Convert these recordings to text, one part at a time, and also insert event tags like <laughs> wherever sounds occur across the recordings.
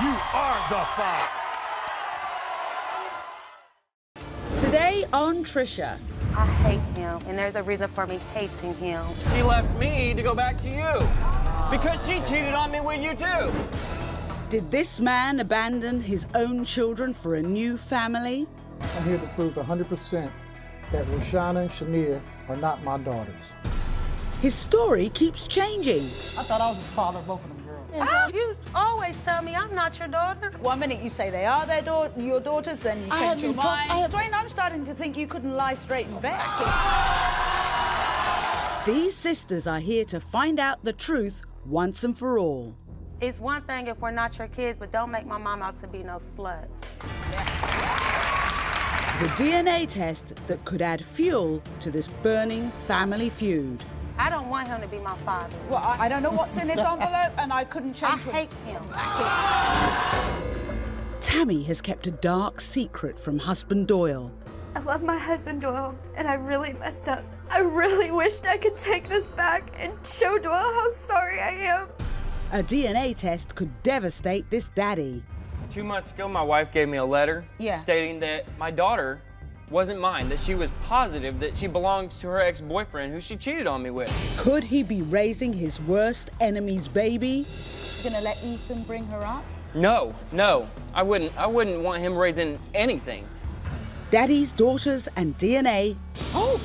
You are the father. Today on Trisha. I hate him, and there's a reason for me hating him. She left me to go back to you because she cheated on me with you too. Did this man abandon his own children for a new family? I'm here to prove 100% that Roshana and Shania are not my daughters. His story keeps changing. I thought I was the father of both of them girls. Ah, you always tell me I'm not your daughter. One minute you say they are their da- your daughters, then you change your haven't mind. I have- Dwayne, I'm starting to think you couldn't lie straight and back. These sisters are here to find out the truth once and for all. It's one thing if we're not your kids, but don't make my mom out to be no slut. The DNA test that could add fuel to this burning family feud. I don't want him to be my father. Well, I, I don't know what's in this envelope, and I couldn't I change what- hate him. Tammy has kept a dark secret from husband Doyle. I love my husband Doyle, and I really messed up. I really wished I could take this back and show Doyle how sorry I am. A DNA test could devastate this daddy. Two months ago, my wife gave me a letter Yeah. stating that my daughter wasn't mine, that she was positive that she belonged to her ex-boyfriend who she cheated on me with. Could he be raising his worst enemy's baby? You Gonna let Ethan bring her up? No, no, I wouldn't. I wouldn't want him raising anything. Daddy's daughters and DNA. Oh!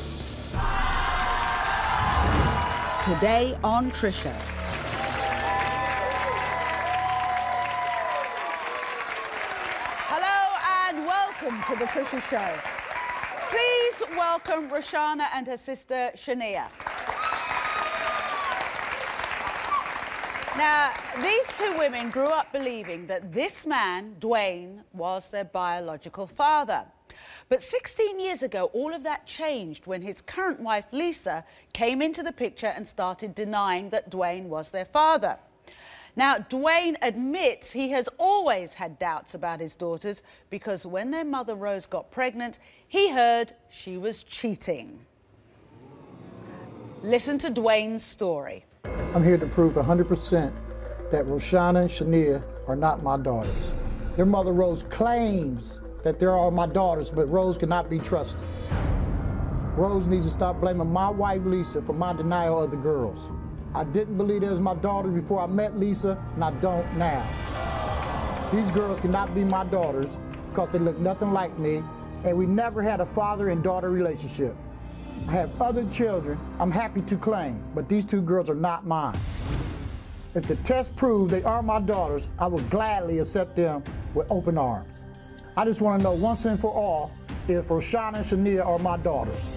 Today on Trisha. Hello and welcome to the Trisha Show. Welcome Roshana and her sister Shania. Now, these two women grew up believing that this man, Dwayne, was their biological father. But 16 years ago, all of that changed when his current wife, Lisa, came into the picture and started denying that Dwayne was their father. Now, Dwayne admits he has always had doubts about his daughters because when their mother Rose got pregnant, he heard she was cheating. Listen to Dwayne's story. I'm here to prove 100% that Roshana and Shania are not my daughters. Their mother Rose claims that they are my daughters, but Rose cannot be trusted. Rose needs to stop blaming my wife Lisa for my denial of the girls. I didn't believe they was my daughters before I met Lisa, and I don't now. These girls cannot be my daughters because they look nothing like me, and we never had a father and daughter relationship. I have other children I'm happy to claim, but these two girls are not mine. If the test proves they are my daughters, I will gladly accept them with open arms. I just want to know once and for all if Roshana and Shania are my daughters.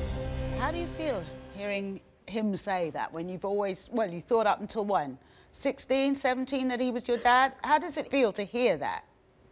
How do you feel hearing him say that when you've always, well, you thought up until when? 16, 17 that he was your dad? How does it feel to hear that?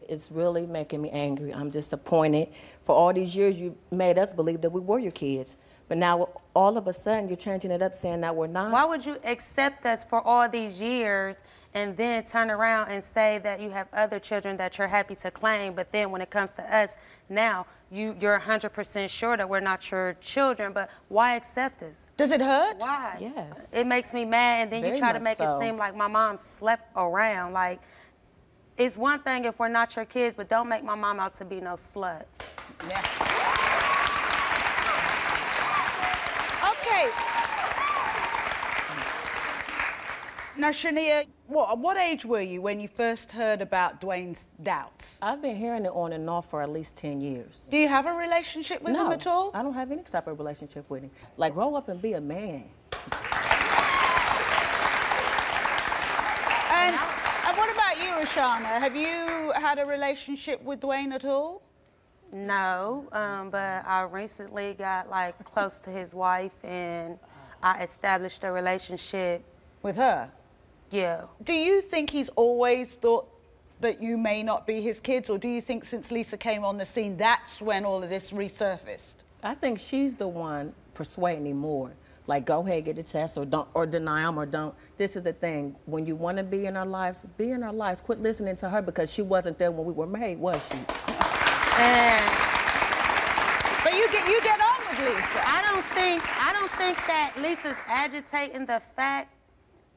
It's really making me angry. I'm disappointed. For all these years, you made us believe that we were your kids. But now, all of a sudden, you're changing it up saying that we're not. Why would you accept us for all these years and then turn around and say that you have other children that you're happy to claim, but then when it comes to us, now you, you're 100% sure that we're not your children, but why accept us? Does it hurt? Why? Yes. It makes me mad, and then Very you try to make so. it seem like my mom slept around. Like, it's one thing if we're not your kids, but don't make my mom out to be no slut. Okay. Now, Shania, what, what age were you when you first heard about Dwayne's doubts? I've been hearing it on and off for at least 10 years. Do you have a relationship with no, him at all? I don't have any type of relationship with him. Like, grow up and be a man. And, and what about you, Roshana? Have you had a relationship with Dwayne at all? No, um, but I recently got like close to his wife, and I established a relationship. With her? Yeah. Do you think he's always thought that you may not be his kids, or do you think since Lisa came on the scene, that's when all of this resurfaced? I think she's the one persuading him more. Like, go ahead, get a test, or don't, or deny him, or don't. This is the thing. When you want to be in our lives, be in our lives. Quit listening to her because she wasn't there when we were married, was she? And But you get you get on with Lisa. I don't think I don't think that Lisa's agitating the fact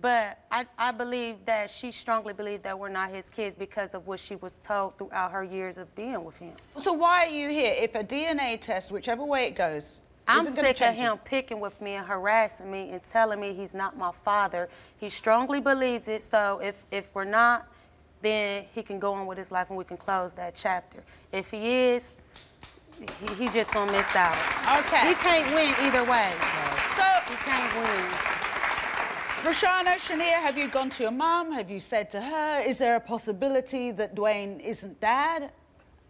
But I, I believe that she strongly believed that we're not his kids because of what she was told throughout her years of being with him. So why are you here? If a DNA test, whichever way it goes, I'm sick of change it? him picking with me and harassing me and telling me he's not my father. He strongly believes it, so if, if we're not, then he can go on with his life and we can close that chapter. If he is, he, he just gonna miss out. Okay. He can't win either way. So, He can't win. Roshana, Shania, have you gone to your mom? Have you said to her, is there a possibility that Dwayne isn't dad?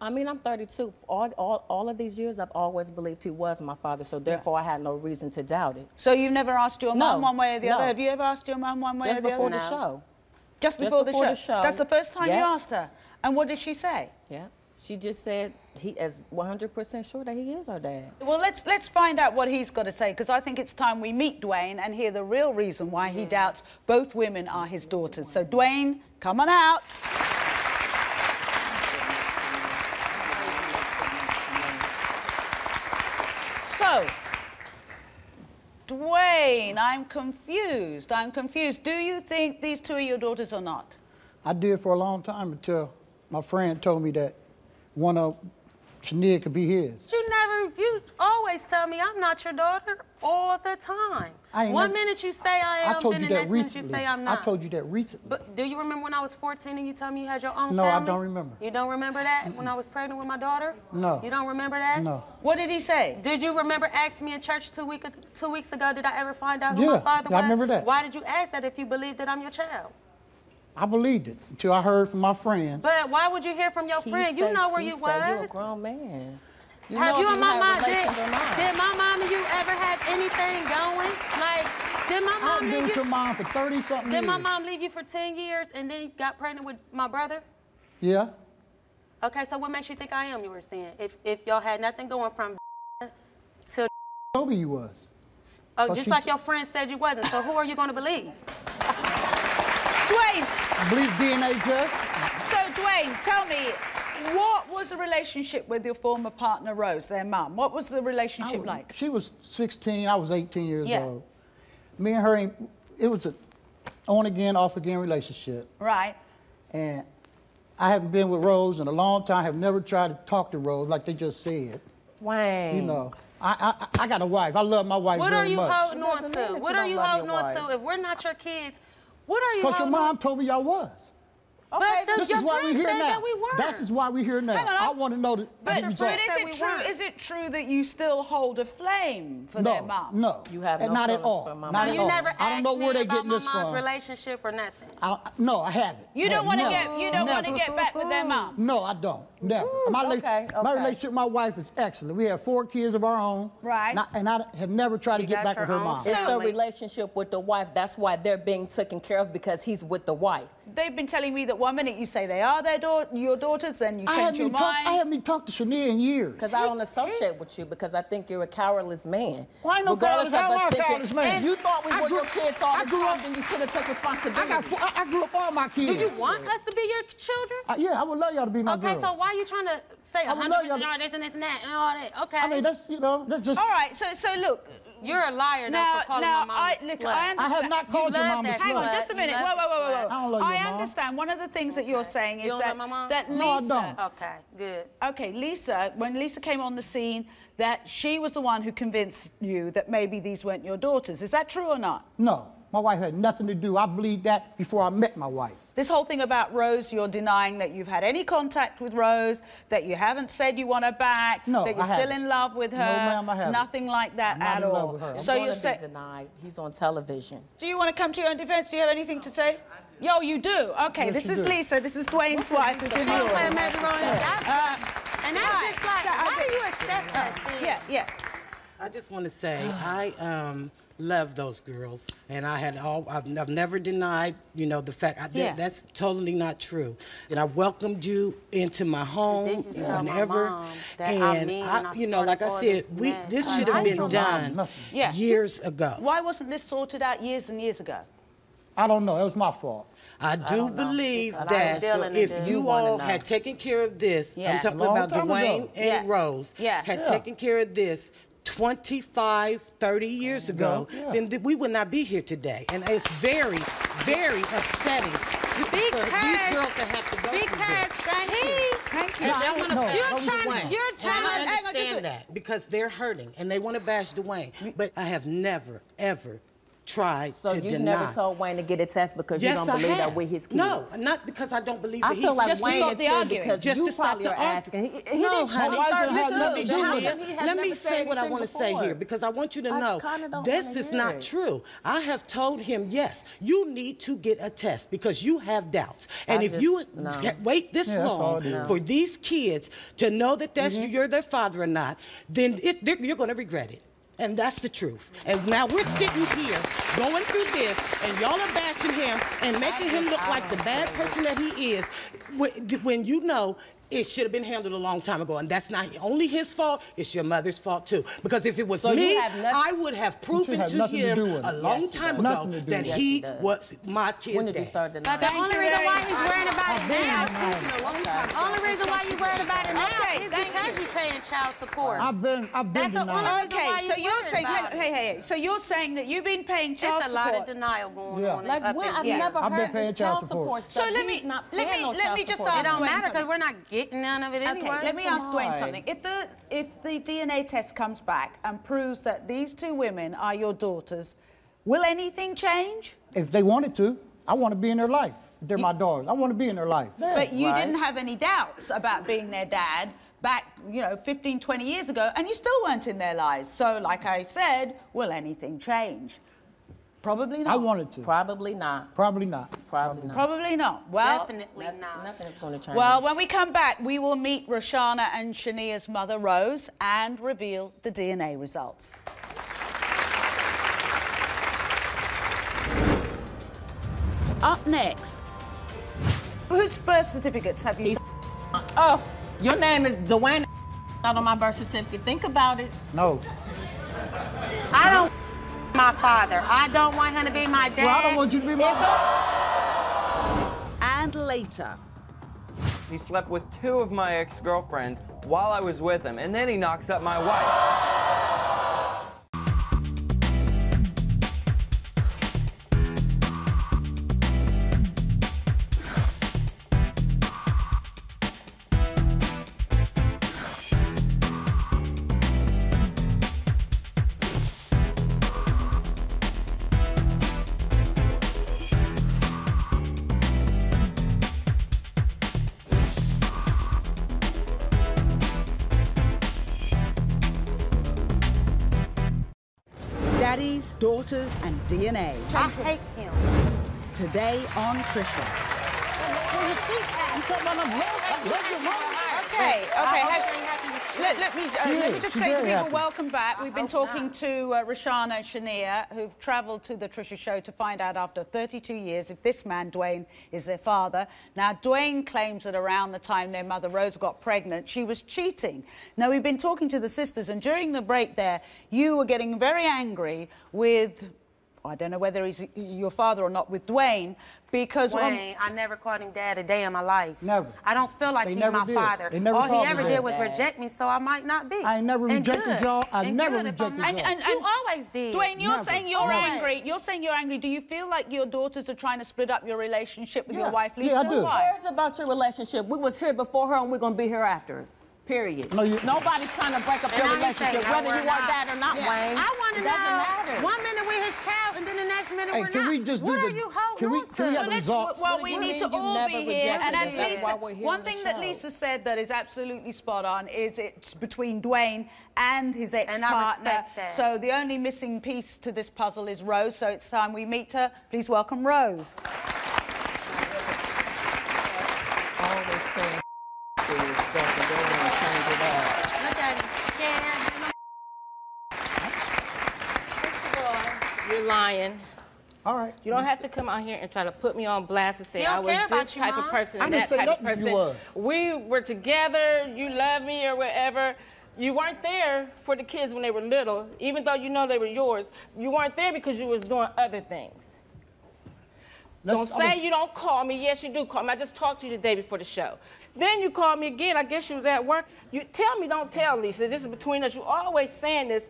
I mean, I'm 32. All, all, all of these years, I've always believed he was my father, so therefore I had no reason to doubt it. So you've never asked your No, one way or the no. other? Have you ever asked your mom one way Just or the other? Just before the show. Just just before, before the, the show. show. That's the first time you asked her. And what did she say? Yeah. She just said he is 100% sure that he is our dad. Well, let's let's find out what he's got to say because I think it's time we meet Dwayne and hear the real reason why he mm. doubts both women are his daughters. So, Dwayne, come on out. So, Dwayne, I'm confused. I'm confused. Do you think these two are your daughters or not? I did for a long time until my friend told me that one of Shania could be his. You never, you always tell me I'm not your daughter all the time. I ain't One never- minute you say I am, I told then you the that next minute recently. you say I'm not. I told you that recently. But do you remember when I was 14 and you told me you had your own No, I don't remember. You don't remember that when I was pregnant with my daughter? No. You don't remember that? no. What did he say? Did you remember asking me in church two, week, two weeks ago, did I ever find out who Yeah, my father was? I remember that. Why did you ask that if you believed that I'm your child? I believed it until I heard from my friends. But why would you hear from your He friend? You know where she you say, You're a grown man. You have know you if and my mom, did, relations or not. did my mom and you ever have anything going? Like, did my mom I've leave been you? to mom for 30 something Did years. my mom leave you for 10 years and then got pregnant with my brother? Yeah. Okay, so what makes you think I am yours then? If if y'all had nothing going from <laughs> to Told me you was. oh, But just like your friend said you wasn't. So who are you going to believe? <laughs> Dwayne, believe DNA test. So, Dwayne, tell me, what was the relationship with your former partner, Rose, their mum? What was the relationship was- like? She was 16, I was 18 years Yeah. old. Me and her, it was a on again, off again relationship. Right. And I haven't been with Rose in a long time. I have never tried to talk to Rose like they just said. Wayne. You know, I, I, I got a wife. I love my wife What are very you much. holding on Doesn't mean to? What are you holding on to? If we're not your kids, what are you Because your mom told me I was. But the, This your is why we're here now. that we were. This is why we're here now. On, I I- want to know the, But, the your but is it we true? Is it true that you still hold a flame for their mom? no. You have And no not at all. for my Not So at you all. never I don't know where they're getting this from. relationship or nothing. I, no, I haven't. You Have don't want to get you don't want to get back with their mom. No, I don't. Never. my, rela- okay, my relationship with my wife is excellent. We have four kids of our own. Right. And I, and I have never tried to get back with her mom. It's the Family. relationship with the wife. That's why they're being taken care of because he's with the wife. They've been telling me that one minute you say they are their daugh- your daughters, then you I change your even talked, mind. I haven't even talked to Shania in years. Because I don't associate with you because I think you're a cowardless man. Why I no Regardless cowardless- of how us am I a thinking- cowardless man? And you thought we I were grew- your kids all I the grew time, up- then you should have taken responsibility. I got four, I, I grew up all my kids. Do you want us to be your children? I- yeah, I would love y'all to be my Okay, girl. so why are you trying to say I would 100% love y'all to- this and this and that and all that? Okay. I mean, that's, you know, that's just. All right, so so look. You're a liar Now, for calling now, my mom I a look. slut. I understand. I have not called your love mom a that Hang on, just a minute. Whoa, whoa, whoa, whoa, I don't love your I mom. understand. One of the things that you're saying is You don't that love my mom? that No, I Lisa. don't. Okay, good. Okay, Lisa, when Lisa came on the scene, that she was the one who convinced you that maybe these weren't your daughters. Is that true or not? No, my wife had nothing to do. I believed that before I met my wife. This whole thing about Rose, you're denying that you've had any contact with Rose, that you haven't said you want her back, No, that you're I still haven't. in love with her. No, her. ma'am, I haven't. Nothing like that I'm not at in all. love with her. I'm So you're saying. be denied. He's on television. Do you want to come to your own defense? Do you have anything to say? Yo, you do. Okay, Yes, this is do. Lisa. This is Dwayne's wife. This is You don't play yours. macaroni. Uh, And that's just like, Stop. why do you accept that? Yeah, yeah. I just want to say I um, love those girls, and I had all I've, I've never denied, you know, the fact I, that- Yeah. that's totally not true. And I welcomed you into my home Didn't tell my whenever, mom that and I mean and I you know, like I said, this we mess. this I should have lied been done. Yeah. years ago. Why wasn't this sorted out years and years ago? I don't know. It was my fault. I do don't know. believe It's a lot of that if you You all had taken care of this, Yeah. I'm talking Long about time ago. Dwayne and Yeah. Rose, Yeah. had Yeah. taken care of this 25, 30 years ago, Yeah. then th- we would not be here today. And it's very, very upsetting to, for these Because- girls to have to go through Because this. thank he, Thank you. And they want to bash you're trying- Dwayne. you're And trying- I hang on, understand that because they're hurting and they want to bash Dwayne. Mm. But I have never, ever tried So to you never told Wayne to get a test because yes, you don't I believe have. that we're his kids. No, not because I don't believe that I he's feel like Just to Wayne is the scared because just you to stop probably the are argument. asking. He, he no, honey. come Why does it have Listen to me, to do with Shania. it? He has Let me say what I want to say here because I want you to know this is not true. I have told him, yes, you need to get a test because you have doubts. And I if you no. wait this Yeah, long for these kids to know that that's Mm-hmm. you're their father or not, then it, you're going to regret it. And that's the truth. And now we're sitting here going through this, and y'all are bashing him and making him look like the bad person that he is when, you know it should have been handled a long time ago. And that's not only his fault, it's your mother's fault too. Because if it was So me, nothing- I would have proven have to nothing to him a long Yes, time ago Nothing to do that. Yes, he it was my kid's When did you dad. start but the Thank only reason why he's worrying about it now, A long time ago. only reason why you're worried about it now Okay, is because you. you're paying child support. I've been, I've been That's denied. reason Okay, so you you're saying, hey, hey, hey, so you're saying that you've been paying child support. It's a lot of support. denial going Yeah. on. Like, when, I've never heard paying child child support. support So let me- let me- let me just support. ask It don't matter because we're not getting none of it anyway. Okay, let me ask Dwayne something. If the if the DNA test comes back and proves that these two women are your daughters, will anything change? If they wanted to, I want to be in their life. They're my daughters. I want to be in their life. But you Right. didn't have any doubts about being their dad back, you know, 15, 20 years ago, and you still weren't in their lives. So, like I said, will anything change? Probably not. I wanted to. Probably not. Probably not. Probably not. Probably not. Well, Definitely not. Nothing's going to change. well, when we come back, we will meet Roshana and Shania's mother, Rose, and reveal the DNA results. Up next, whose birth certificates have you? oh, your name is Dwayne. Not on my birth certificate. Think about it. No. I don't my father. I don't want him to be my dad. Well, I don't want you to be my And later, He slept with two of my ex-girlfriends while I was with him, and then he knocks up my wife. Daddies, daughters, and DNA. I hate him. Today on Trisha. Okay, okay. Have- let, let me, uh, let me just She's say to people, happy. welcome back. We've been talking not. to uh, Roshana and Shania, who've travelled to the Trisha show to find out after 32 years if this man, Dwayne, is their father. Now, Dwayne claims that around the time their mother, Rose, got pregnant, she was cheating. Now, we've been talking to the sisters, and during the break there, you were getting very angry with, I don't know whether he's your father or not, with Dwayne, because... one- Wayne, I never called him dad a day in my life. Never. I don't feel like They he's never my did. father. They never All he ever did was reject me, so I might not be. I ain't never And rejected y'all. I And never good if I'm- rejected And, y'all. and, You and always did. Dwayne, you're Never. saying you're Always. angry. You're saying you're angry. Do you feel like your daughters are trying to split up your relationship with your wife, Lisa? Yeah, I do. Why? cares about your relationship? We was here before her and we're going to be here after her. Period. No, you- Nobody's trying to break up And your I relationship, no, whether you are that or not, Yeah. Wayne. I want to know. matter. One minute we're his child, and then the next minute Hey, we're can not. we just do what the- are you holding can we- on can we to? have the Let's, well, we need to all be here. And as Lisa, here one on thing that. Lisa said that is absolutely spot on is it's between Dwayne and his ex-partner. So the only missing piece to this puzzle is Rose. So it's time we meet her. Please welcome Rose. Always saying stuff and they want to change it up. Look at him. Yeah, First of all. All right. You don't have to come out here and try to put me on blast and say I was care about this you, type Mom. of person I and that say type of person. you was. We were together. You love me or whatever. You weren't there for the kids when they were little, even though you know they were yours. You weren't there because you was doing other things. Let's- don't say you don't call me. Yes, you do call me. I just talked to you the day before the show. Then you called me again. I guess you was at work. You tell me, don't tell Lisa. This is between us. You always saying this.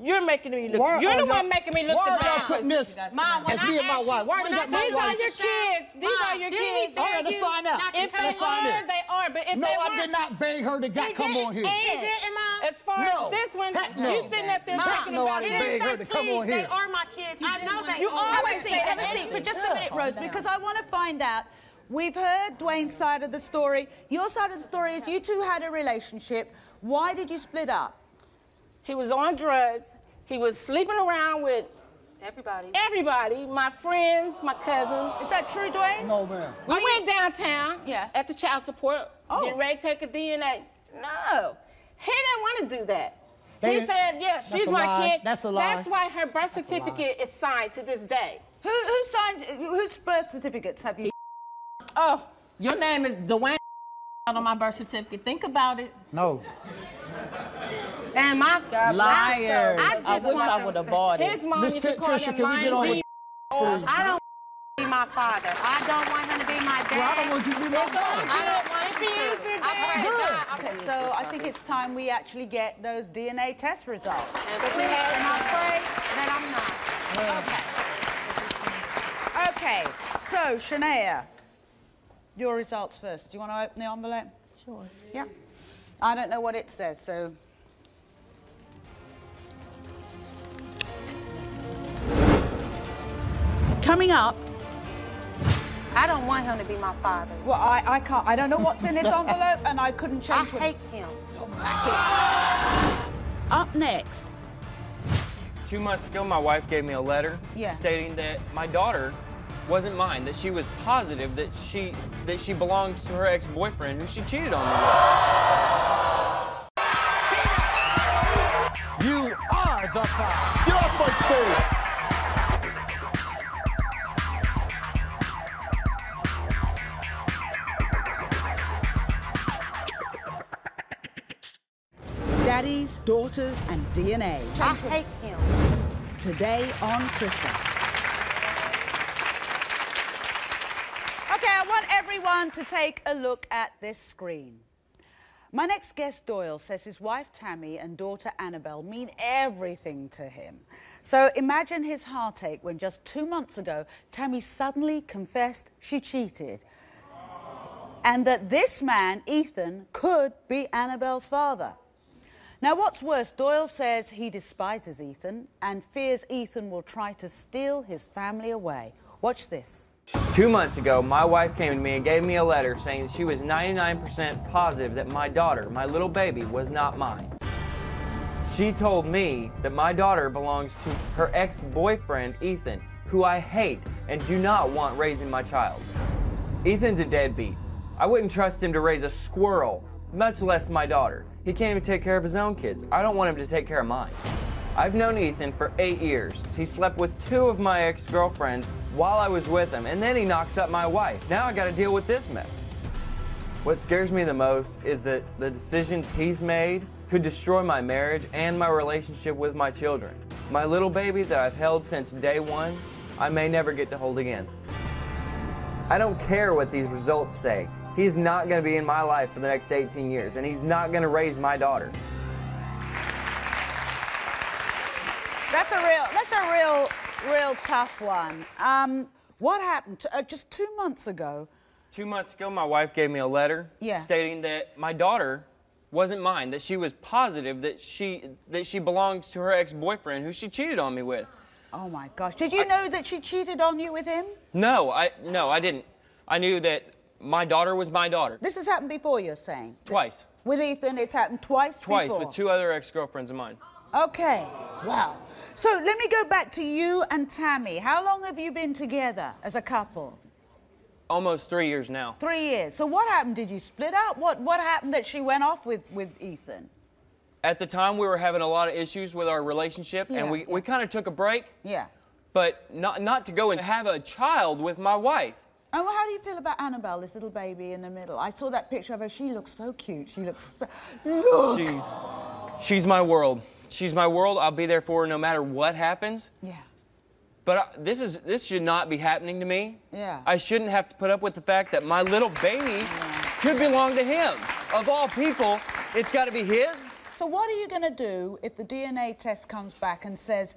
You're making me look. Why you're the one making me look Why the are y'all bad. putting this Mom, when as I me and my wife? Why when they got my These told are your kids. These Mom, are your kids. tell All right, let's find out. If they Let's find are, out. they are. But if No, they I did not beg her to got He come on here. and- He didn't, Mom. As far No. as this one, Heck no. you sitting up there Mom, talking no, I about didn't He beg didn't her to come on here. They are my kids. I know they You always say seat, have a seat for just a minute, Rose, because I want to find out. We've heard Dwayne's side of the story. Your side of the story is you two had a relationship. Why did you split up? He was on drugs. He was sleeping around with Everybody. everybody, my friends, my cousins. Is that true, Dwayne? No, man. We went downtown Yeah. at the child support, Oh. getting ready to take a DNA. No, he didn't want to do that. They he didn't- said, yes, That's she's my lie. kid. That's a lie. That's why her birth certificate is signed to this day. Who, who signed, whose birth certificates have you Oh, Your name is Dwayne on my birth certificate. Think about it. No. And my God, Liars. I I, just wish I would have bought it. his mom Miss used to call Trisha, him can we get on lying the- I don't want to be my father. I don't want him to be my dad. Well, I don't want you to be my It's all father. I don't want If he is to. their I pray dad. Okay, so I think it's time we actually get those DNA test results. And please, and I pray that I'm not. Okay, so Shania, your results first. Do you want to open the envelope? Sure. Yeah. I don't know what it says, so. Coming up, I don't want him to be my father. well, I, I can't, I don't know what's in this <laughs> envelope, and I couldn't change it. hate him. <laughs> Up next, Two months ago, my wife gave me a letter Yeah. stating that my daughter wasn't mine. That she was positive that she that she belonged to her ex-boyfriend, who she cheated on me with. You are the father. Get off my stage. And DNA. I hate him. Today on Trisha. Okay, I want everyone to take a look at this screen. My next guest, Doyle, says his wife Tammy and daughter Annabelle mean everything to him. So imagine his heartache when just two months ago, Tammy suddenly confessed she cheated. And that this man, Ethan, could be Annabelle's father. Now, what's worse, Doyle says he despises Ethan and fears Ethan will try to steal his family away. Watch this. Two months ago, my wife came to me and gave me a letter saying she was 99% positive that my daughter, my little baby, was not mine. She told me that my daughter belongs to her ex-boyfriend, Ethan, who I hate and do not want raising my child. Ethan's a deadbeat. I wouldn't trust him to raise a squirrel, much less my daughter. He can't even take care of his own kids. I don't want him to take care of mine. I've known Ethan for eight years. He slept with two of my ex-girlfriends while I was with him, and then he knocks up my wife. Now I gotta deal with this mess. What scares me the most is that the decisions he's made could destroy my marriage and my relationship with my children. My little baby that I've held since day one, I may never get to hold again. I don't care what these results say. He's not going to be in my life for the next 18 years, and he's not going to raise my daughter. That's a real, that's a real, real tough one. Um, what happened to, uh, just two months ago? Two months ago, my wife gave me a letter Yeah. stating that my daughter wasn't mine, that she was positive that she that she belonged to her ex-boyfriend who she cheated on me with. Oh my gosh! Did you know that she cheated on you with him? No, I no, I didn't. I knew that my daughter was my daughter. This has happened before. You're saying Twice. with Ethan, it's happened twice. Twice before. with two other ex-girlfriends of mine. Okay. Wow. So let me go back to you and Tammy. How long have you been together as a couple? Almost three years now. Three years. So what happened? Did you split up? What What happened that she went off with with Ethan? At the time, we were having a lot of issues with our relationship, Yeah, and we, yeah. we kind of took a break, Yeah. but not, not to go and have a child with my wife. And how do you feel about Annabelle, this little baby in the middle? I saw that picture of her. She looks so cute. She looks so. Look. She's, she's my world. She's my world. I'll be there for her no matter what happens. Yeah. But I, this is this should not be happening to me. Yeah. I shouldn't have to put up with the fact that my little baby could belong to him. Of all people, it's got to be his. so what are you going to do if the DNA test comes back and says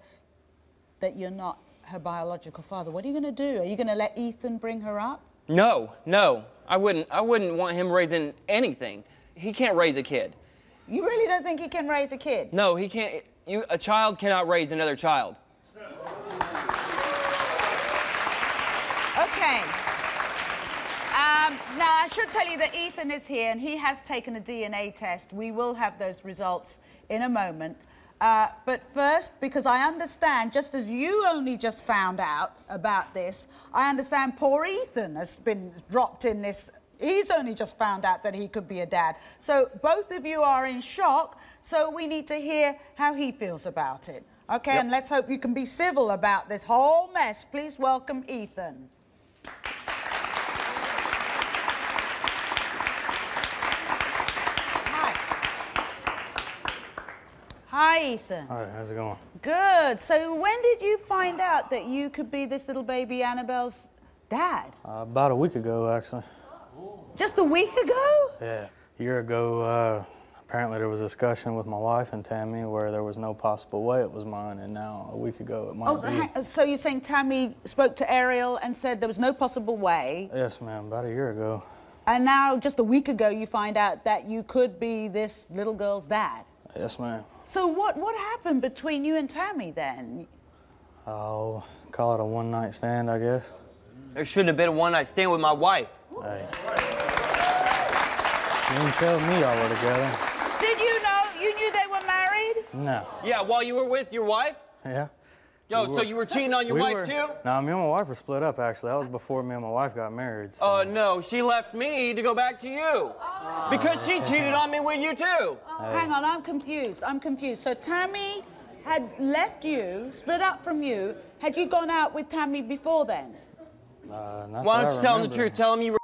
that you're not her biological father? What are you going to do? Are you going to let Ethan bring her up? No, no. I wouldn't I wouldn't want him raising anything. He can't raise a kid. You really don't think he can raise a kid? No, he can't you a child cannot raise another child. Okay. Um, now, I should tell you that Ethan is here and he has taken a DNA test. We will have those results in a moment. Uh, but first, because I understand, just as you only just found out about this, I understand poor Ethan has been dropped in this. He's only just found out that he could be a dad. So both of you are in shock, so we need to hear how he feels about it. Okay, Yep. and let's hope you can be civil about this whole mess. Please welcome Ethan. Hi, Ethan. Right, how's it going? Good. So when did you find out that you could be this little baby Annabelle's dad? Uh, about a week ago, actually. Just a week ago? Yeah. A year ago, uh, apparently there was a discussion with my wife and Tammy where there was no possible way it was mine, and now a week ago it might Oh, so, be. hang- so you're saying Tammy spoke to Ariel and said there was no possible way, Yes, ma'am. About a year ago. and now just a week ago you find out that you could be this little girl's dad. Yes, ma'am. So what what happened between you and Tammy then? I'll call it a one night stand, I guess. There shouldn't have been a one night stand with my wife. Hey. You didn't tell me y'all were together. Did you know you knew they were married? No. Yeah, while you were with your wife? Yeah. Yo, We so you were cheating on your We wife were- too? No, me and my wife were split up, actually. That was before me and my wife got married. so- Uh, no, she left me to go back to you. Because she cheated on me with you too. Oh. Hang on, I'm confused. I'm confused. So Tammy had left you, split up from you. Had you gone out with Tammy before then? Uh, not Why don't you tell him the truth? Tell him you were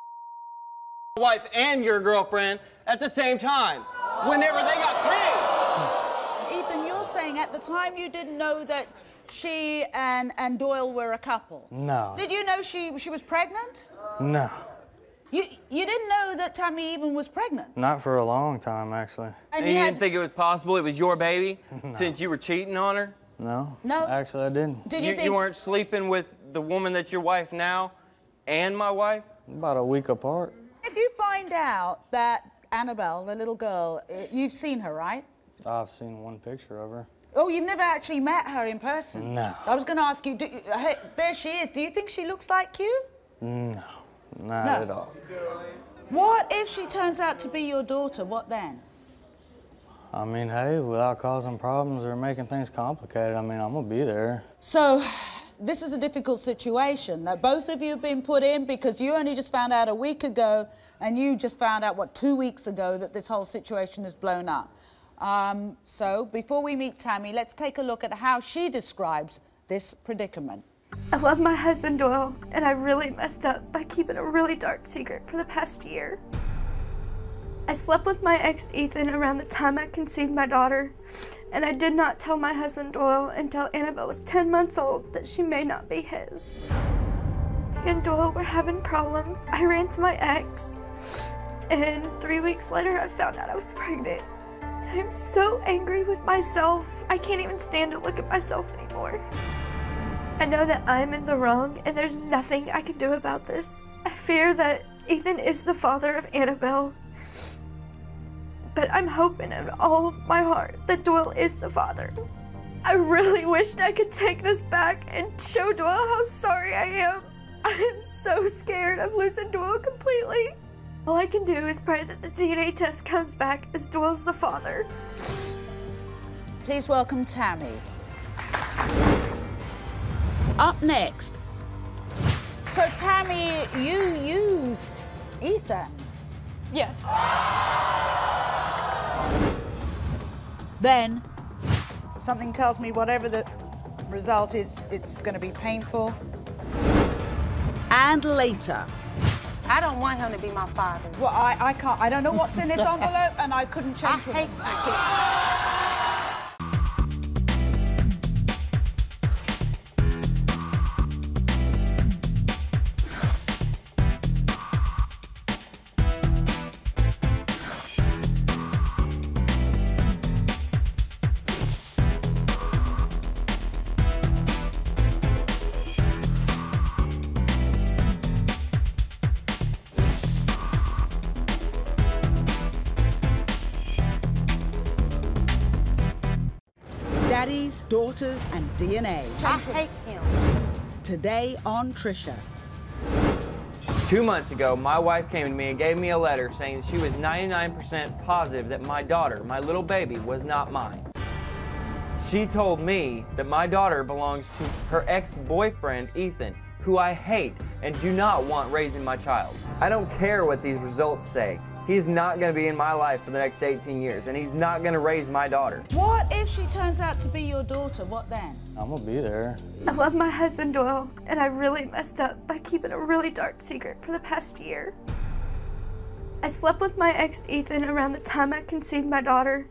<laughs> wife and your girlfriend at the same time. Whenever they got paid. Ethan, you're saying at the time you didn't know that she and, and Doyle were a couple. No. Did you know she she was pregnant? No. You you didn't know that Tammy even was pregnant. Not for a long time, actually. And And you you had didn't think it was possible it was your baby <laughs> since you were cheating on her? No. No. Actually, I didn't. Did you, think weren't sleeping with the woman that's your wife now and my wife? About a week apart. if you find out that Annabelle, the little girl, uh, you've seen her, right? I've seen one picture of her. Oh, you've never actually met her in person? No. I was going to ask you, do, uh, hey, there she is. Do you think she looks like you? No. Not No. at all. What if she turns out to be your daughter? What then? I mean, hey, without causing problems or making things complicated, I mean, I'm gonna be there. So, <sighs> this is a difficult situation that both of you have been put in because you only just found out a week ago and you just found out, what, two weeks ago that this whole situation has blown up. Um, so, before we meet Tammy, let's take a look at how she describes this predicament. I love my husband Doyle, and I really messed up by keeping a really dark secret for the past year. I slept with my ex Ethan around the time I conceived my daughter, and I did not tell my husband Doyle until Annabelle was 10 months old that she may not be his. Me and Doyle were having problems. I ran to my ex, and three weeks later, I found out I was pregnant. I'm so angry with myself. I can't even stand to look at myself anymore. I know that I'm in the wrong and there's nothing I can do about this. I fear that Ethan is the father of Annabelle. But I'm hoping in all my heart that Doyle is the father. I really wished I could take this back and show Doyle how sorry I am. I am so scared of losing Doyle completely. All I can do is pray that the DNA test comes back as Doyle's the father. Please welcome Tammy. Up next. So, Tammy, you used Ethan. Yes. Then, something tells me whatever the result is, it's going to be painful. And later. I don't want him to be my father. Well, I, I can't. I don't know what's in this <laughs> envelope, and I couldn't change I hate it. daddies, daughters, and DNA. I hate him. Today on Trisha. Two months ago, my wife came to me and gave me a letter saying she was 99% positive that my daughter, my little baby, was not mine. She told me that my daughter belongs to her ex-boyfriend, Ethan, who I hate and do not want raising my child. I don't care what these results say. He's not going to be in my life for the next 18 years, and he's not going to raise my daughter. What if she turns out to be your daughter? What then? I'm gonna be there. I love my husband Doyle, and I really messed up by keeping a really dark secret for the past year. I slept with my ex Ethan around the time I conceived my daughter,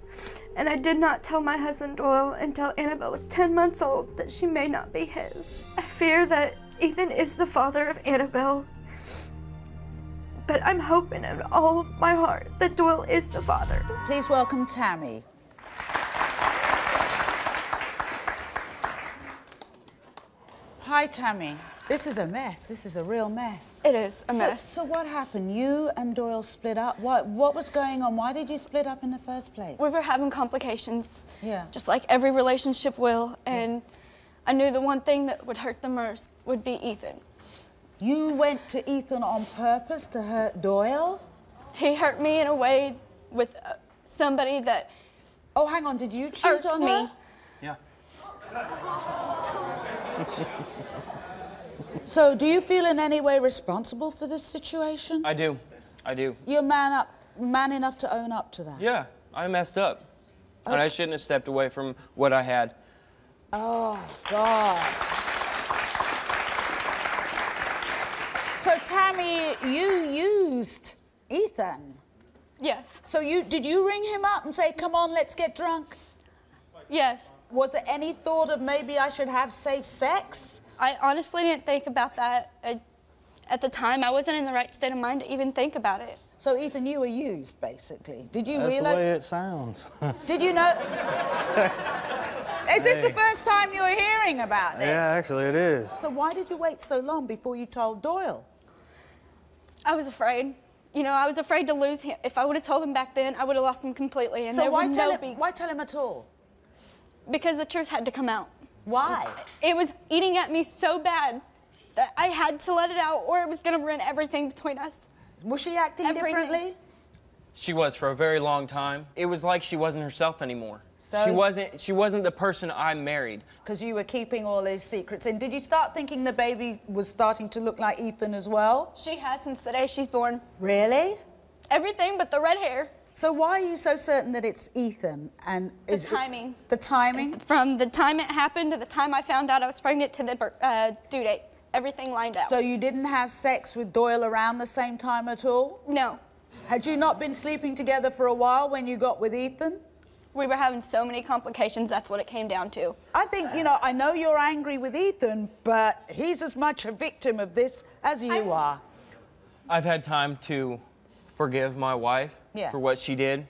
and I did not tell my husband Doyle until Annabelle was 10 months old that she may not be his. I fear that Ethan is the father of Annabelle, but I'm hoping in all of my heart that Doyle is the father. Please welcome Tammy. Hi, Tammy. This is a mess. This is a real mess. It is a so, mess. So what happened? You and Doyle split up. What what was going on? Why did you split up in the first place? We were having complications, Yeah. just like every relationship will, and I knew the one thing that would hurt the most would be Ethan. You went to Ethan on purpose to hurt Doyle? He hurt me in a way with uh, somebody that Oh, hang on. Did you cheat on me. her? Yeah. So, do you feel in any way responsible for this situation? I do. I do. You're man up, man enough to own up to that. Yeah, I messed up. And I shouldn't have stepped away from what I had. Oh God. So, Tammy, you used Ethan. Yes. So you did you ring him up and say, "Come on, let's get drunk"? Yes. Was there any thought of maybe I should have safe sex? I honestly didn't think about that uh, at the time. I wasn't in the right state of mind to even think about it. So Ethan, you were used basically. Did you That's the way it sounds. Did you know? <laughs> Is this the first time you're hearing about this? yeah, actually it is. So why did you wait so long before you told Doyle? I was afraid. You know, I was afraid to lose him. If I would have told him back then, I would have lost him completely. And so why tell no him? be Why tell him at all? because the truth had to come out. Why? It was eating at me so bad that I had to let it out, or it was going to ruin everything between us. Was she acting Everything. differently? She was for a very long time. It was like she wasn't herself anymore. So- she wasn't she wasn't the person I married. Because you were keeping all his secrets And Did you start thinking the baby was starting to look like Ethan as well? She has since the day she's born. Really? Everything but the red hair. So why are you so certain that it's Ethan? And The is it- timing. the timing. From the time it happened to the time I found out I was pregnant to the uh, due date, everything lined up. So you didn't have sex with Doyle around the same time at all? no, Had you not been sleeping together for a while when you got with Ethan? We were having so many complications. That's what it came down to. I think, you know, I know you're angry with Ethan, but he's as much a victim of this as you I'm- are. I've had time to forgive my wife Yeah. for what she did.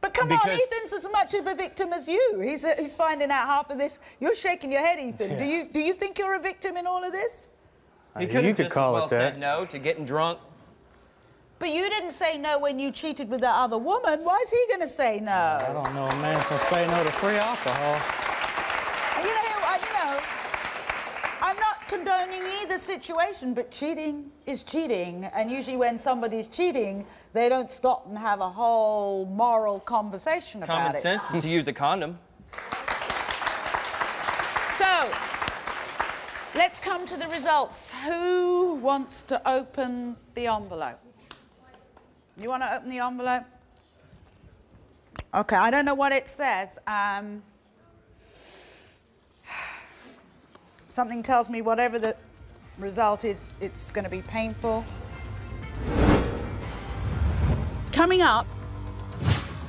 But come on, Ethan's as much of a victim as you. He's, uh, he's finding out half of this. You're shaking your head, Ethan. Do you do you think you're a victim in all of this? He could you have could just call as well it that. said no to getting drunk. But you didn't say no when you cheated with that other woman. Why is he going to say no? I don't know a man can say no to free alcohol. You know, I, you know, I'm not condoning either situation, but cheating is cheating, and usually when somebody's cheating, they don't stop and have a whole moral conversation about it. Common it. sense is to use a condom. So, let's come to the results. Who wants to open the envelope? You want to open the envelope? Okay, I don't know what it says. Um, something tells me whatever the result is, it's going to be painful. Coming up,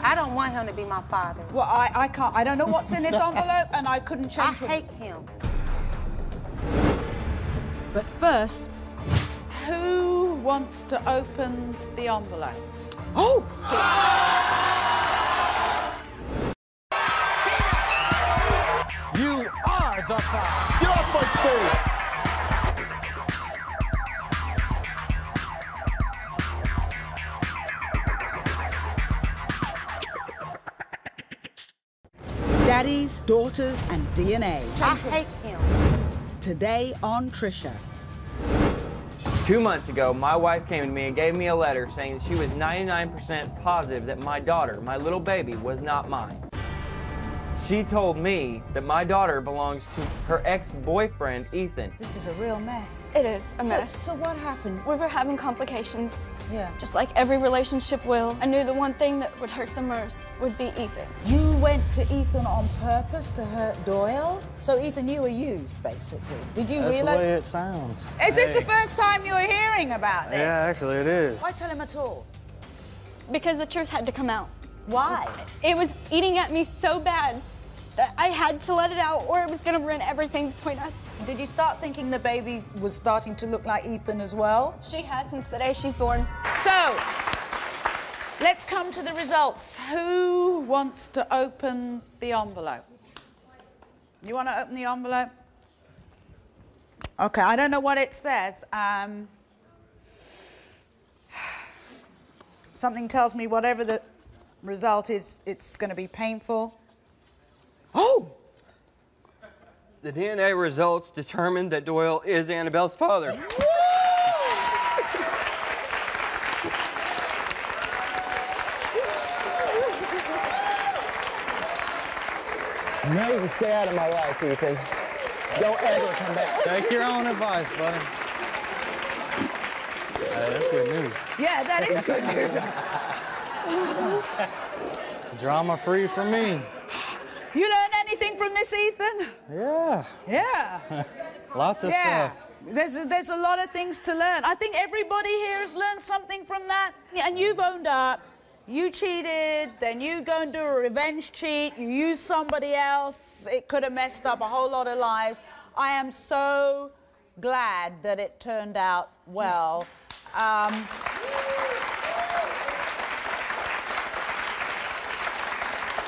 I don't want him to be my father. well, I, I can't, I don't know what's in this <laughs> envelope, and I couldn't I change what- hate him. But first, who wants to open the envelope? Oh! You are the father. Get off my stage. Daddies, daughters, and DNA. I hate him. Today on Trisha. Two months ago, my wife came to me and gave me a letter saying she was 99% positive that my daughter, my little baby, was not mine. She told me that my daughter belongs to her ex-boyfriend, Ethan. This is a real mess. It is a So- mess. So, what happened? We were having complications. Yeah. Just like every relationship will. I knew the one thing that would hurt the most would be Ethan. You went to Ethan on purpose to hurt Doyle? So, Ethan, you were used, basically. Did you That's the way it sounds. Is this the first time you're hearing about this? Yeah, actually it is. Why tell him at all? Because the truth had to come out. Why? It was eating at me so bad that I had to let it out or it was gonna ruin everything between us. Did you start thinking the baby was starting to look like Ethan as well? She has since the day she's born. So, let's come to the results. Who wants to open the envelope? You want to open the envelope? Okay, I don't know what it says. Um, <sighs> something tells me whatever the result is, it's going to be painful. Oh! The DNA results determined that Doyle is Annabelle's father. Never stay out of my life, Ethan. Don't ever come back. Take your own advice, buddy. Hey, that's good news. Yeah, that is good news. Drama free for me. You learn anything from this, Ethan? Yeah. Yeah. <laughs> Lots of yeah. stuff. There's a, there's a lot of things to learn. I think everybody here has learned something from that. And you've owned up. You cheated, then you go and do a revenge cheat. You use somebody else. It could have messed up a whole lot of lives. I am so glad that it turned out well. Um,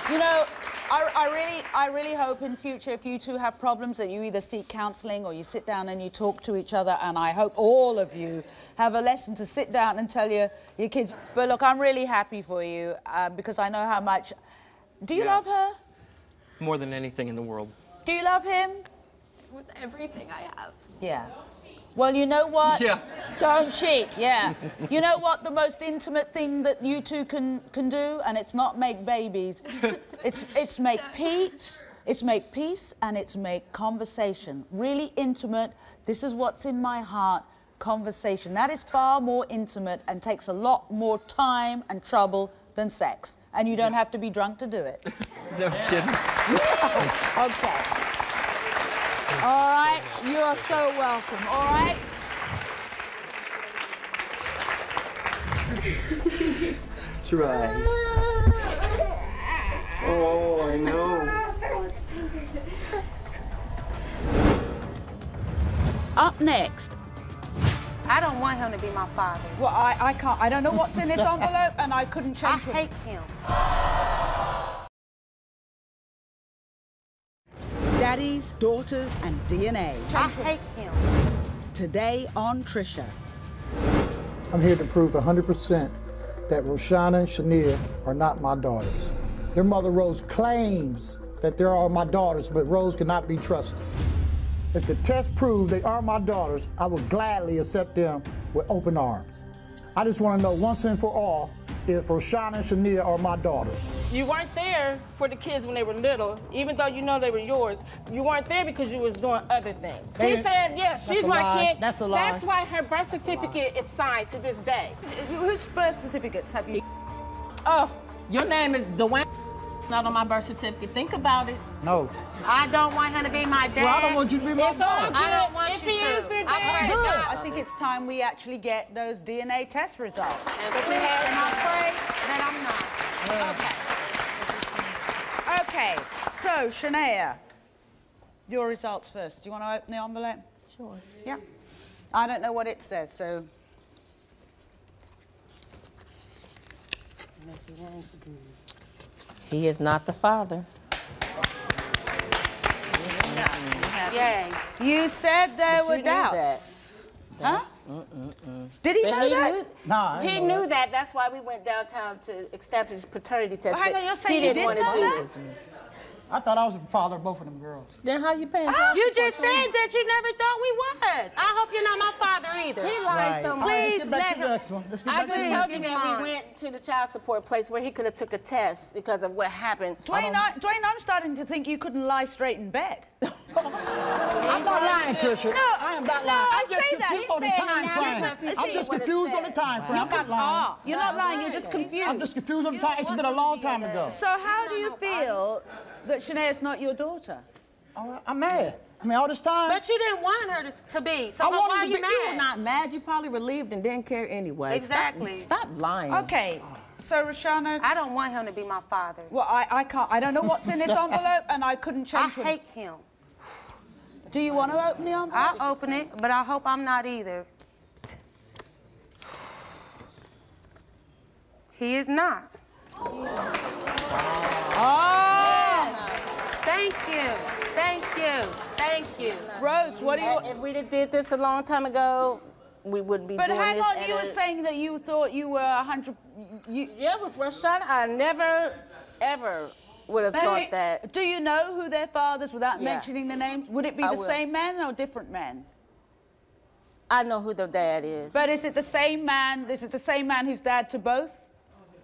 You know, I, I really, I really hope in future, if you two have problems, that you either seek counselling or you sit down and you talk to each other. And I hope all of you have a lesson to sit down and tell your, your kids. But look, I'm really happy for you uh, because I know how much. Do you Yeah. love her? More than anything in the world. Do you love him? With everything I have. Yeah. Well, you know what? Yeah. Don't cheat. Yeah. you know what? The most intimate thing that you two can can do, and it's not make babies. it's it's make peace. It's make peace and it's make conversation really intimate. This is what's in my heart. Conversation. That is far more intimate and takes a lot more time and trouble than sex. And you don't have to be drunk to do it. <laughs> No kidding. <laughs> Okay. All right. You are so welcome. All right. That's right. Oh, I know. Up next. I don't want him to be my father. Well, I, I can't. I don't know what's in this <laughs> envelope, and I couldn't I change it. hate him. Daddies, daughters, and DNA. I hate him. Today on Trisha. I'm here to prove 100% that Roshana and Shania are not my daughters. Their mother Rose claims that they are my daughters, but Rose cannot be trusted. If the test proves they are my daughters, I will gladly accept them with open arms. I just want to know once and for all if Roshana and Shania are my daughters. You weren't there for the kids when they were little, even though you know they were yours. You weren't there because you was doing other things. They he didn't- said, yes, she's my lie. kid. That's a lie. That's why her birth certificate is signed to this day. Which birth certificates have you? Oh, Your name is Dwayne, not on my birth certificate. Think about it. No. I don't want him to be my dad. Well, I don't want you to be my it's all daughter. good. I don't want if you he to. is their I dad. pray to God. I think it's time we actually get those DNA test results. And please, and I pray that I'm not. Okay. Okay, so Shania, your results first. Do you want to open the envelope? Sure. Yeah. I don't know what it says, so. He is not the father. Yay. You said there But were you knew doubts. Huh? Did he But know he that? knew- Nah, I He know knew that. That's why we went downtown to establish paternity test. Hang on, you're saying he you didn't didn't want to do that? It. I thought I was the father of both of them girls. Then how you paying? Oh, you just said that you never thought we was. I hope you're not my father either. He lied Right. so All much. right, let's Please get back let to the him- next one. Let's get I back just to told you that we went to the child support place where he could have took a test because of what happened. Dwayne, I, Dwayne, I'm starting to think you couldn't lie straight in bed. <laughs> I'm not lying, Trisha. No, I am not no, lying. I I'm just say confused He's on the time frame. I'm saying just confused on the time frame. I'm not lying. You're not lying, you're just confused. I'm just confused on the time. It's been a long time ago. So how do you feel that Shanae's not your daughter? Oh, I'm mad. I mean, all this time. But you didn't want her to, to be. So I why are you be- mad? You were not mad. You probably relieved and didn't care anyway. Exactly. Stop, lying. Okay, so Roshana, I don't want him to be my father. well, I, I can't, I don't know what's in this <laughs> envelope and I couldn't I change him. hate him. Do you want to open the envelope? I'll open it, but I hope I'm not either. He is not. Oh! Thank you. Thank you. Thank you. Rose, what do you... If we'd did this a long time ago, we wouldn't be But doing hang on, you were saying that you thought you were 100... You, Yeah, with Rashad, I never, ever would have thought that. Do you know who their fathers without Yeah. mentioning the names? Would it be I the will. same men or different men? I know who their dad is. But is it the same man? Is it the same man who's dad to both?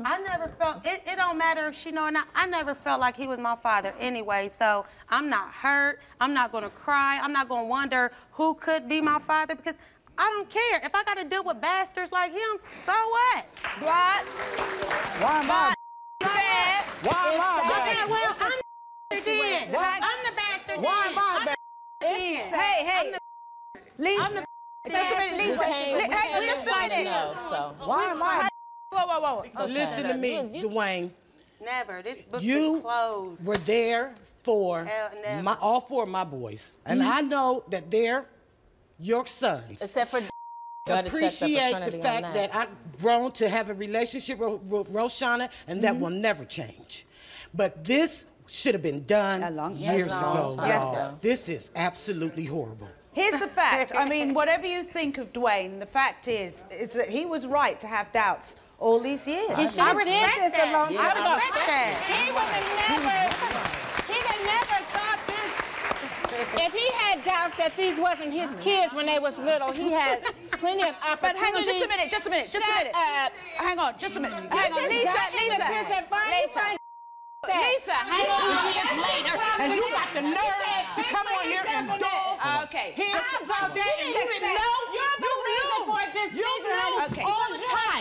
I never felt it, it don't matter if she know or not. I never felt like he was my father anyway. So I'm not hurt. I'm not gonna cry. I'm not gonna wonder who could be my father because I don't care. If I gotta deal with bastards like him, so what? What? Why am I? Fair. Why am I Okay, bad? well, I'm the bastard then. Why- I'm the bastard Why am I bad? then. Hey, hey. Lisa, I'm the just a minute, Lisa. came- Li- we Hang on, came just a to minute. know, so. Why am I? Whoa, whoa, whoa. whoa. Listen to me, Dwayne. Never. This book You is closed. were there for Hell, my, all four of my boys. And mm-hmm. I know that they're your sons. Except for <laughs> Gotta check the appreciate the fact that. that. I've grown to have a relationship with, with Roshana, and that mm-hmm. will never change. But this should have been done long- years long ago, time y'all. ago. This is absolutely horrible. Here's the fact. I mean, whatever you think of Dwayne, the fact is, is that he was right to have doubts all these years. He should have did respect this a long Yeah, time I ago. respect that. He would have never, he would have never thought this. If he had doubts that these wasn't his kids when they was little, he had plenty of But hang on, just a minute, just a minute, just a Shut minute. up. Hang on, just a minute. You Hang on, just Lisa, got in the Lisa. Lisa. Lisa, hang on. years later, and you got the nerve to come on here and dog uh, Okay. him about that, and you didn't know. You're the reason for this You knew Okay. all the time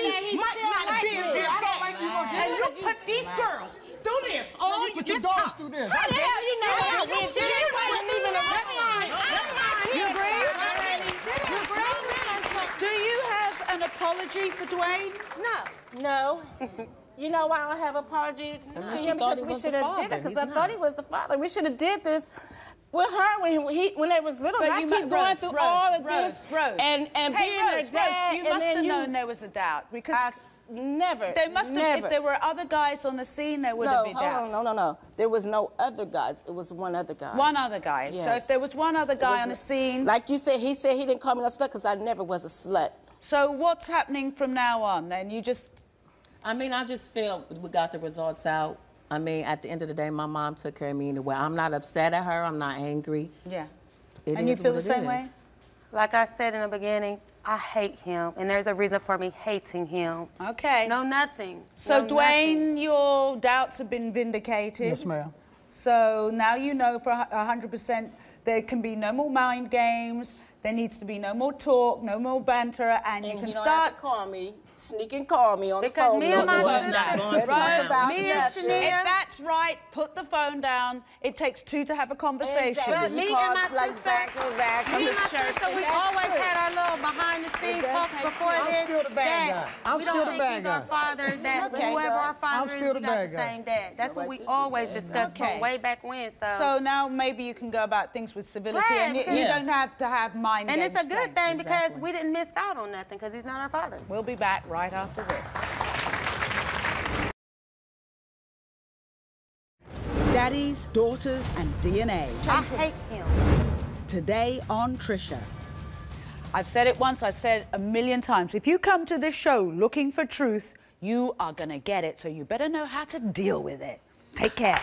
so that jealous he that he might not have like been you. their I don't dad. like you more And you put these girls through this all You put this your daughters time. through this. How the hell you know that? You We did. didn't wasn't even a You agree? You agree? Do you have an apology for Dwayne? No, no. You know why I don't have apology to him because we should have did it because I thought he was the father. We should have did this with her when he when they was little. But I you keep going Rose, through Rose, all of Rose, this Rose. and and hey, being Rose, her dad. Rose, you and must then have you, known there was a doubt because I s- never. there must have. If there were other guys on the scene, there would no, have been hold doubts. on, no, no, no. There was no other guys. It was one other guy. One other guy. So if there was one other guy was on the scene, Like you said, he said he didn't call me a slut because I never was a slut. so what's happening from now on? Then you just I mean, I just feel we got the results out. I mean, at the end of the day, my mom took care of me anyway. I'm not upset at her. I'm not angry. yeah. It And you feel what the it same way? Like I said in the beginning, I hate him, and there's a reason for me hating him. Okay. No, nothing. So No, Dwayne, nothing. your doubts have been vindicated. Yes, ma'am. So now you know for a 100% there can be no more mind games. There needs to be no more talk, no more banter, and, you can you don't start. have to call me. Sneak and call me on Because the phone. Because me and my sister- not going let's to about Me and. Shania- If that's right, put the phone down. It takes two to have a conversation. Exactly. But me call and my like sister, back to back me and on my the church, sister, we and that's always true. had our little behind the scenes does talks take before I'm this. still the bad that guy. I'm we still don't the think bad he's our guy. father, that Okay. whoever our I'm father is, still we the got bad the guy. same dad. That's what we Nobody's always discussed Okay. from way back when. So, So now maybe you can go about things with civility, Right, and you, because- you Yeah. don't have to have mind and games. it's a good played. thing because we didn't miss out on nothing because he's not our father. We'll be back right after this. Daddies, daughters, and DNA. I hate him. Today on Trisha. I've said it once, I've said it a million times. If you come to this show looking for truth, you are going to get it. So you better know how to deal with it. Take care.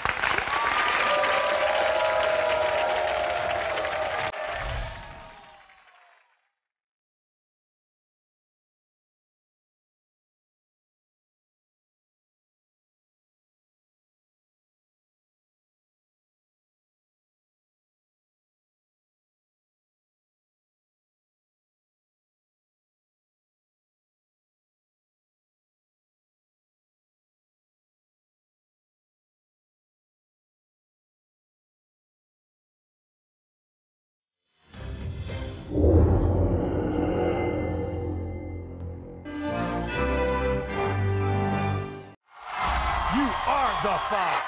Father.